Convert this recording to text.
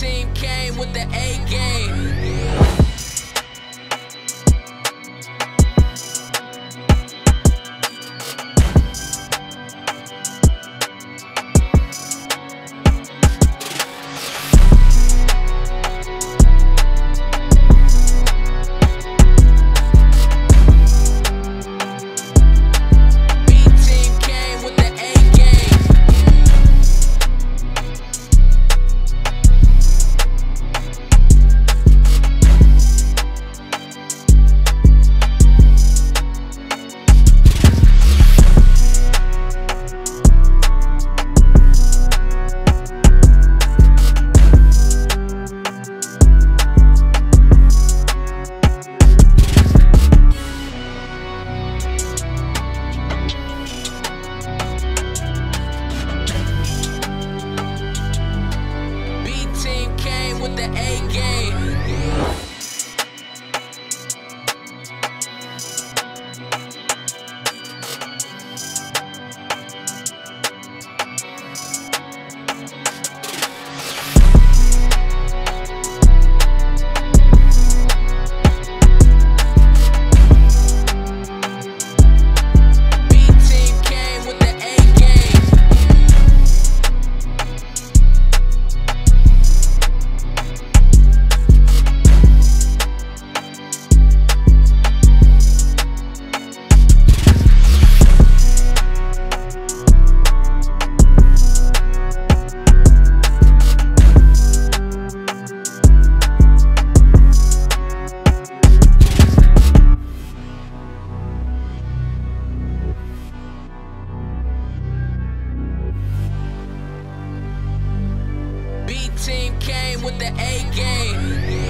team came with the A. with the A game. with the A game.